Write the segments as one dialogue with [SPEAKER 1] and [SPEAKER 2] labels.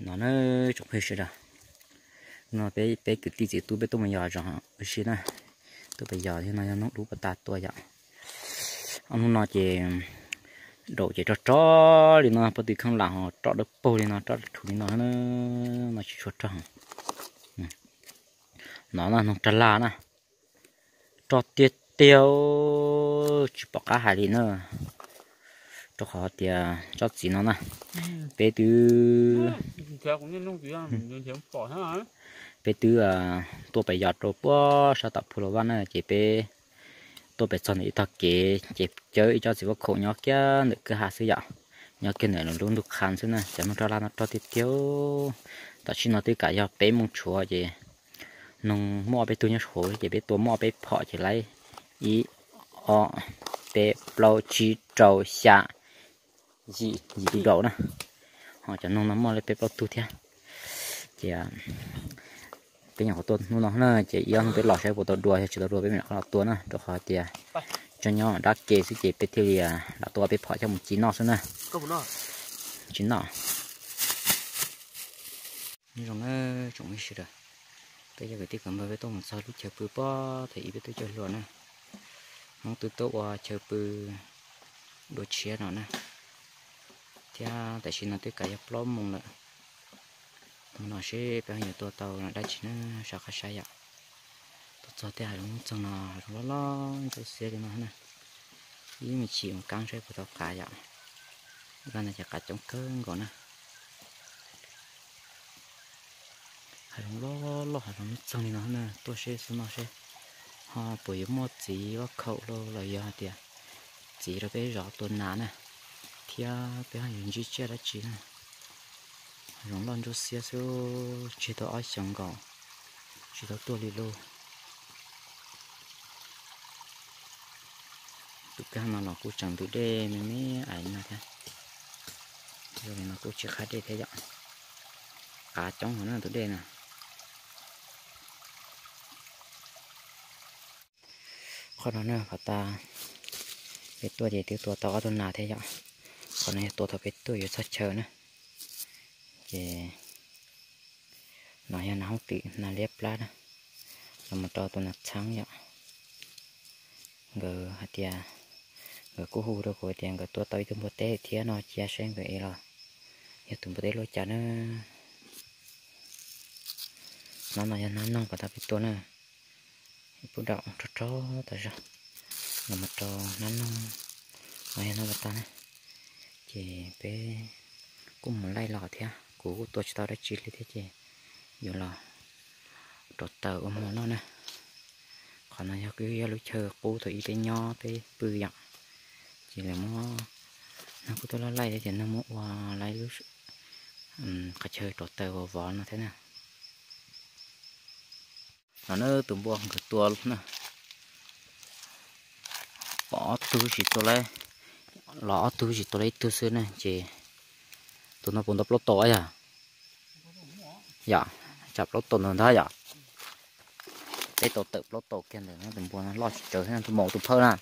[SPEAKER 1] nó nó chụp hết rồi nó bé bé cứ tí gì tôi bé tôi mà giờ rồi ở xí này tôi bây giờ thì nó nó đủ bát tạt tôi vậy ông nó chỉ đổ chỉ cho cho thì nó bắt đầu không làm họ cho được bao thì nó cho thủ thì nó nó nó chỉ cho cho ừ. nó là nó trả la nè cho tiết tiêu, chỉ bỏ cá đi nữa cho họ thì cho gì nó nè bé từ bé từ à tôi bây giờ tôi bỏ sao tập phụ văn này chỉ bé tôi bây giờ này thật kế chỉ chơi cho chỉ có khổ nhỏ kia được cái hạt sử dụng nhỏ kia này nó luôn được khăn xí nè chỉ nó cho là nó cho tiết tiêu tại khi nó tới cả giờ bé mông chúa gì nông mua bé tôi nhớ số chỉ bé tôi mua bé phọ chỉ lấy ý ọ bé bao chi trâu xạ gì? Gì đi đâu nè. Họ cho nông nó mua lấy bé bao tu theo à bé nhỏ của tôi nó nó chỉ yêu bé lọt xe của tôi đùa chỉ tôi đùa bé nhỏ lọt tôi nè. Cho họ chỉ cho nhau đã kê sự chỉ bé thì là tôi bé phọ cho một chín nọ xuống nè. Chín nọ. Như rồi nó cái gì rồi bây giờ cái tí cầm với tôi một sao lúc chờ bự bó thì biết tôi chơi luôn nè mong tôi tốt qua chờ bự đồ chia nó nè thì tại xin nó tới cả nhập lom mong nữa nó sẽ bao nhiêu tôi tàu là đã chỉ dạ. nó sao khác sai ạ tôi cho thế hay không chẳng nó lo lo tôi sẽ cái nó nè. Ý mình chỉ một căng sẽ của tàu dạ. cả ạ cái này chỉ cả trong cơn còn nè. Hay không lo lo hay không chẳng đi nó nè. Tôi sẽ xin nó sẽ họ bùi một chỉ và khẩu lo là giờ thì chỉ là cái rõ tuần nã nè thì bây giờ những chiếc đã chỉ này. Rong lon cho xe số chỉ tao ai chẳng có chỉ tao tua lì lô. Tụi cái mà nó cũng chẳng tụi đê mấy mấy ảnh mà thế. Rồi nó cũng chỉ khai đê thế vậy cả trong nó tụi đê nè. Khó đó nữa phải ta. Cái tua gì tiêu tua to tuần nào thế vậy còn này tôi thật cái tôi ở sát chờ nữa. Thì nó hiện nóng tị là lép lá đó. Là một trò tôi là trắng vậy gờ hạt tia gờ cú hù đâu của tiền gờ tôi tới tụi bữa té thì nó chia sen vậy rồi. Giờ tụi bữa té lôi chả nó nó là nó nông cả ta biết nữa. Bữa động cho chó tại sao là một trò nó nông nó nó ta này chị bé cũng muốn lay lọ theo à? của tôi cho tao đã chỉ lý thế chị. Nhiều lò. Đột tờ ôm nó nè. Còn là cứ lúc chờ cũ thì cái nho cái bự dặn chỉ là mua nó cứ tôi nó lay để chị nó mua qua lay lúc um, ừ, cả chơi đột tờ vào vỏ nó thế nào nó nó tụm buông cái tua luôn nè. Bỏ túi chỉ tôi lấy? Lọ tu chỉ tôi lấy tu xưa nè chỉ tụi nó cũng đập lót tỏi à? Dạ chập lót tỏi nữa thôi dạ. Cái tổ tự lót tỏi kia nó tụi buồn nó lo chờ thế tụi mổ tụi phơi nè.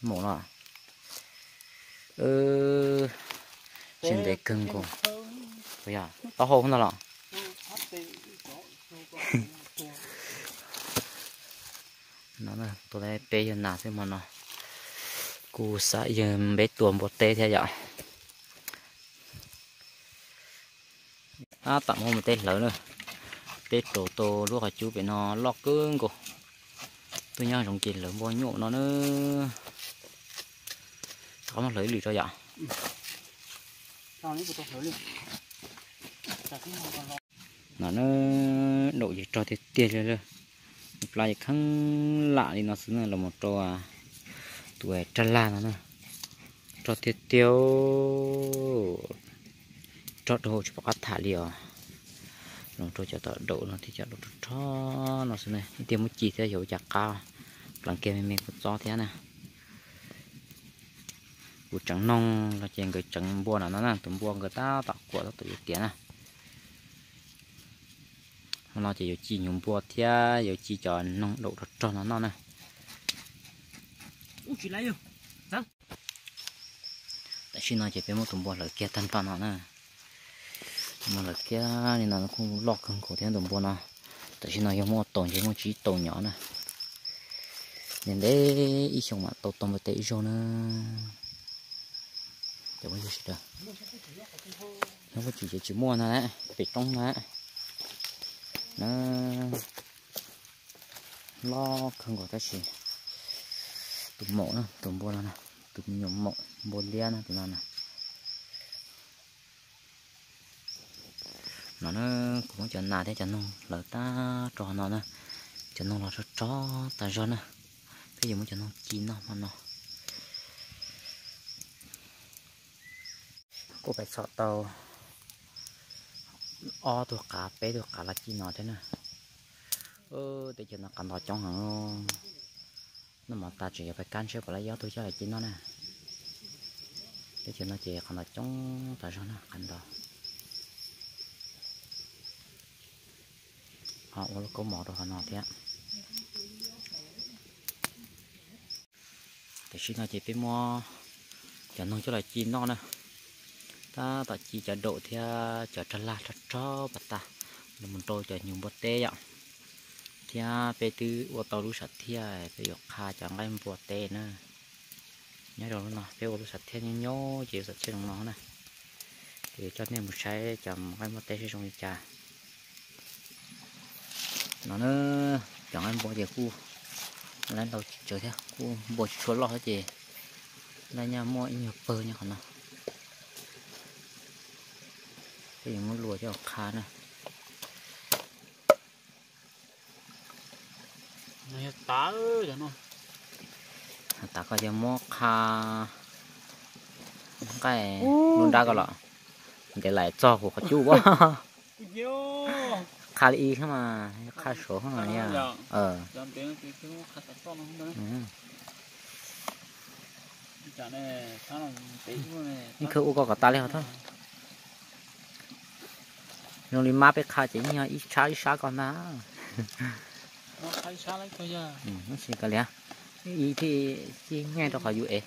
[SPEAKER 1] Mổ nè. Ừ trên đấy cưng cô. bây giờ tao hồ không nào lọ. Nó là tôi đây bé hiện nào thế mà nó cú xã giờ bé tuồng bột tê theo vậy à tạm một tên lớn rồi tết tổ tổ lúc là chú bị nó lọt cương cô. Tôi nhớ trong chuyện lớn bao nhiêu nó nữa. Có một lưỡi lì cho vậy nó nó độ gì cho thì tiền rồi rồi lại khăn lạ thì nó sẽ là một trò à, tuổi trăn la nó nè. Trò thiết tiêu. Trò đồ cho bắt thả liều. Nó trò cho tọt độ nó thì cho độ cho nó sẽ này. Tiêu một chỉ theo hiểu chặt cao lần kia mình có cho thế nè. Bút trắng nong, là chèn cái trắng buồn là nó nè. Tụm buồn người ta tạo của nó tự tiền nè. Nó chỉ có chỉ nhung bùa thia chỉ cho nông độ cho nó nè nè
[SPEAKER 2] chỉ lấy rồi
[SPEAKER 1] tại khi nó chỉ biết một tụm bò là kia tan toàn nó nè. Mà là kia nên nó cũng lọt không cổ thiên đồng bò nào tại xin nó giống một tổn chỉ một chỉ tổn nhỏ nè. Nên đấy ít xong mà tổn tổn một tí rồi nữa để bây giờ sẽ được. Nó có chỉ chỉ mua nó đấy bị trong nó. Nó lo không có cái gì tụm mộ nữa tụm bò nè tụm nhóm mộ bò lia nó tụm nào nó nó cũng chẳng nào thế chẳng nông là ta trò nó nè. Chẳng nông là rất chó ta cho nè. Bây giờ muốn chẳng nông chín nó, mà nó. Cô phải sợ tàu. O thuộc cả bé thuộc cả là chín nó thế nè. Ơ, để cho nó cầm vào trong hàng nó mà ta chỉ phải can xếp lại giáo tôi cho là chín nó nè. Để cho nó chỉ còn là chống ta cho nó ăn đó họ có mỏ rồi họ nọ thế để xin nó chỉ biết mua chẳng nông cho là chín nó nè. Ta ta chỉ cho độ theo à, cho chân la cho cho bà ta. Mình tôi cho nhiều bát tê vậy theo về từ ô tô lúc sạch theo về dọc kha chẳng ai bát tê nữa nhớ rồi nó về ô lúc sạch theo nhớ nhớ chỉ sạch trên nó nè thì cho nên một sai chẳng ai bát tê sẽ trong trà nó nó chẳng ăn bỏ gì khu lên đầu chờ theo khu bỏ chuột lo hết gì là nhà mua nhiều bơ nha con nào thì muốn lùa cho khá này
[SPEAKER 2] này tá nó
[SPEAKER 1] ta có cho mua khá cái luôn đa cái lọ để lại cho của chú quá. Khá đi không mà khá số không mà nha. Ờ. Nhưng cứ u có cả lên thôi. Nó đi má bé khá chỉ nha ít xa ít xa còn na
[SPEAKER 2] nó giờ
[SPEAKER 1] ừ nó chỉ cái lẽ. ý thì chỉ nghe đó khỏi dụ ế.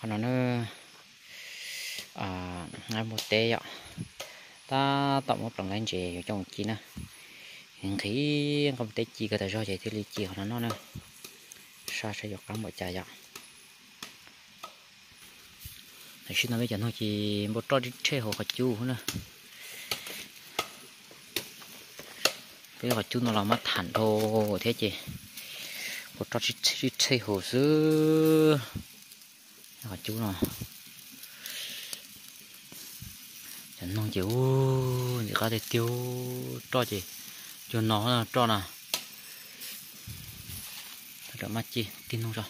[SPEAKER 1] Còn nó à ngay một tê ạ. Ta tạo một bằng anh chị trong chi nè. Hiện khí không tê chi cái thời do vậy thì lý chi họ nó nè sa sẽ dọc cả một chà ạ thì xin nói bây giờ nó chỉ một trò đi chơi hồ hạt chu nữa cái hồ chu nó là mắt thẳng thô thế chị. Một trò đi chơi hồ xưa hạt chu nó. Chẳng nông chịu thì có thể tiêu cho chị. Cho nó cho nào thật mắt chi tin không cho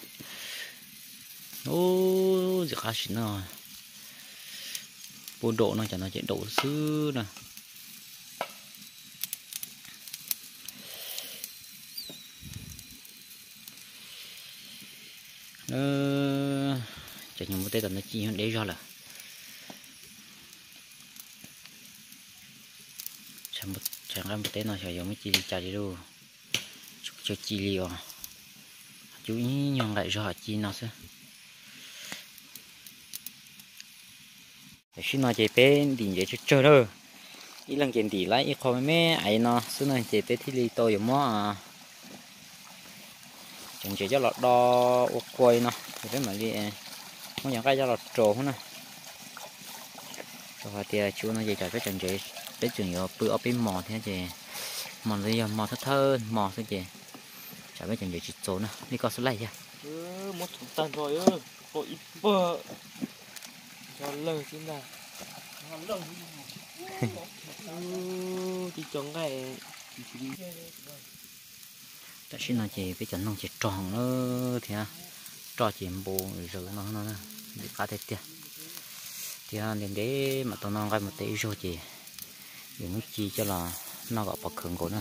[SPEAKER 1] ô giờ khá xịn rồi bốn độ nó chẳng nó chuyện độ sư nè. Ờ chẳng những một tay tầm nó chi hơn để cho là. Chẳng một chẳng làm một tay nào chả giống cái chi chả đi đâu cho chi li chú ý nhon lại ra chi nó xem xin nào chạy bé đi dễ chút chơi đâu ít lần kiện tỷ lại ít khó mấy ấy nó xin này chạy bé thì lì tôi giống mà chẳng chạy cho lọt đo ô quay nó, thì phải mà đi à. không nhận cái cho lọt trổ hơn nè rồi thì à, chú nó chạy chạy cái chẳng chạy bé chừng nhiều bự ở bên mỏ thế chị? Mò đi à, mò thất thơ, mò thế chị chả biết chẳng chạy chỉ trốn nè đi có số này
[SPEAKER 2] ừ một thùng tàn rồi có ít bờ cho lời là ừ thì chọn cái
[SPEAKER 1] tại xin là chị với chọn nông chị tròn nữa thì à cho chị bù rồi nó nó để cá thế tiền thì à đến đấy mà tôi nói cái một tí rồi chị dùng chi cho là nó gọi bậc cường của nó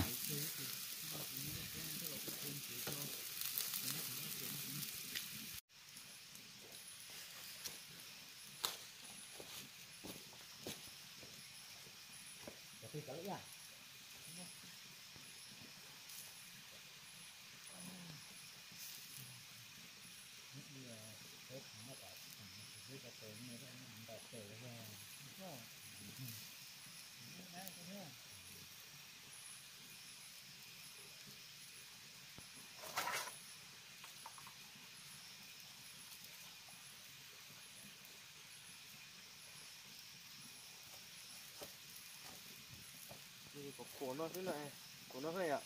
[SPEAKER 2] của nó thế này của nó này ạ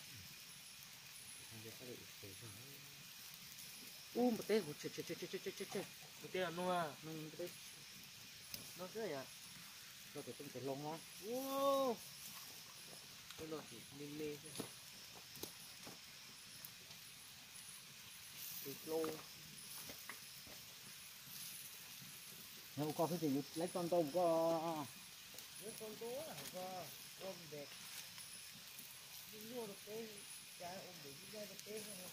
[SPEAKER 2] u một tê của chê chê chê chê chê chê chê chê một tê là nó à nó một tê nó thế này ạ
[SPEAKER 1] nó phải tung cái lông ngon
[SPEAKER 2] wow cái nó chỉ mê mê thôi thịt lô
[SPEAKER 1] nếu có cái gì lấy con tôm có
[SPEAKER 2] lấy con tôm à có ôm đẹp nhưng mua được cái trái ôm được cái được cái không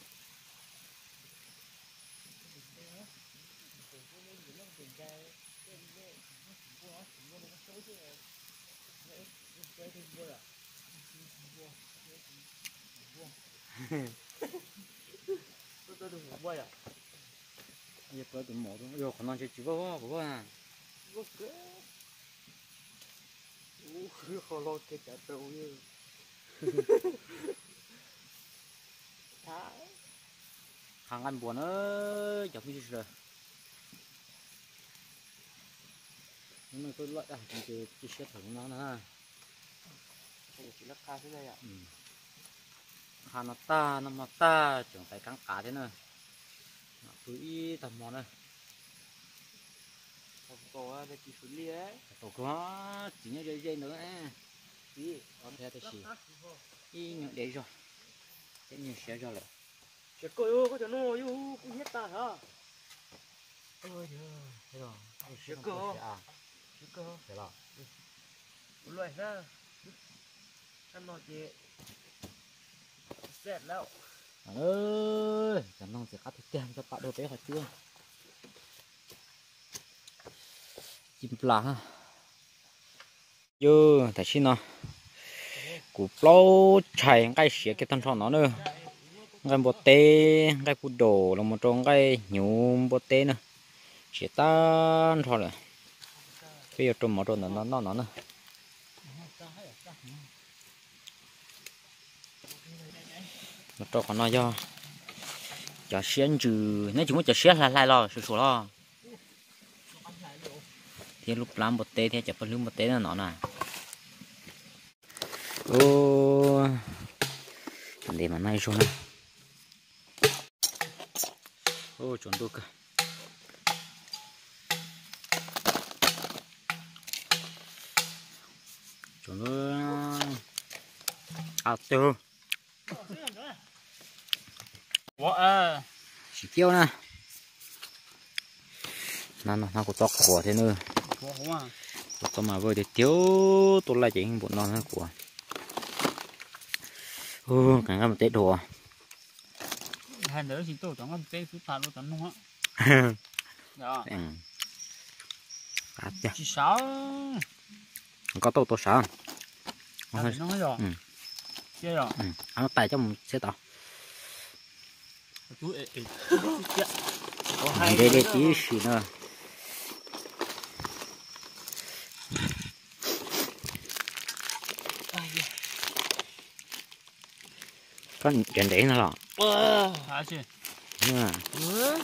[SPEAKER 2] tôi tôi đừng quay à
[SPEAKER 1] giờ tôi tụi mỏ rồi khả năng chỉ chỉ có có à
[SPEAKER 2] có cái u khó lo cái cả đầu như thả
[SPEAKER 1] hàng ăn buồn ơi chẳng biết rồi. Nhưng mà tôi loại à thì chỉ chỉ xét thử nó nè
[SPEAKER 2] không chỉ là khai thế này ạ?
[SPEAKER 1] Hà nó ta nó mà ta chẳng phải cắn cá thế nó cứ ý tầm món này.
[SPEAKER 2] Không có đây chỉ xử lý đấy
[SPEAKER 1] tổ có chỉ như dây dây nữa
[SPEAKER 2] gì
[SPEAKER 1] ra tới xì y nhựa đấy rồi thế nhiều xé rồi rồi
[SPEAKER 2] chỉ coi ô có thể nó yêu cũng hết ta hả?
[SPEAKER 1] Ôi giời rồi.
[SPEAKER 2] Chỉ coi
[SPEAKER 1] à.
[SPEAKER 2] Chỉ
[SPEAKER 1] thế là
[SPEAKER 2] loại ra ăn nó chị. Sệt lâu
[SPEAKER 1] anh ơi cảm ơn sẽ cắt kèm cho tạo đồ bé họ chưa chim lá ha. Vô tại xin nào cú plau chạy cái xía cái thân tròn nó nữa. Cái bột tê, cái cú đồ là một trong cái nhúm bột tê nữa. Xe tan thôi rồi bây giờ trồng một trồng nó nó nó nữa. Nó cho còn nó do. Chả xiên trừ. Nếu chúng mới chả xiên lại lại lo sửa sửa lo. Thì lúc làm một tê thì chụp lưu bộ tê là nó nè ô. Để mà nay xuống nè ô chuẩn được chuẩn được à tiêu
[SPEAKER 2] Quá à.
[SPEAKER 1] chỉ kêu nè. Nó nó nó có tóc của thế nữa.
[SPEAKER 2] Quá không à.
[SPEAKER 1] tôi mà vừa để thiếu tôi lại chỉ bộ non của ô cảnh cái một tết đồ
[SPEAKER 2] Hai đứa chỉ tôi chẳng có tê phút phạt luôn chẳng đúng không Dạ.
[SPEAKER 1] ừ
[SPEAKER 2] Chỉ sáu.
[SPEAKER 1] có tô tô sao
[SPEAKER 2] Nó nói rồi.
[SPEAKER 1] Ừ.
[SPEAKER 2] Chưa rồi.
[SPEAKER 1] ừ ăn tay mình sẽ tao
[SPEAKER 2] Chú ế ế. Có
[SPEAKER 1] đây đây tí xí nữa con chuyện đấy nó lọ
[SPEAKER 2] Ờ. Hả chị?
[SPEAKER 1] mà
[SPEAKER 2] Ừ. Ừ.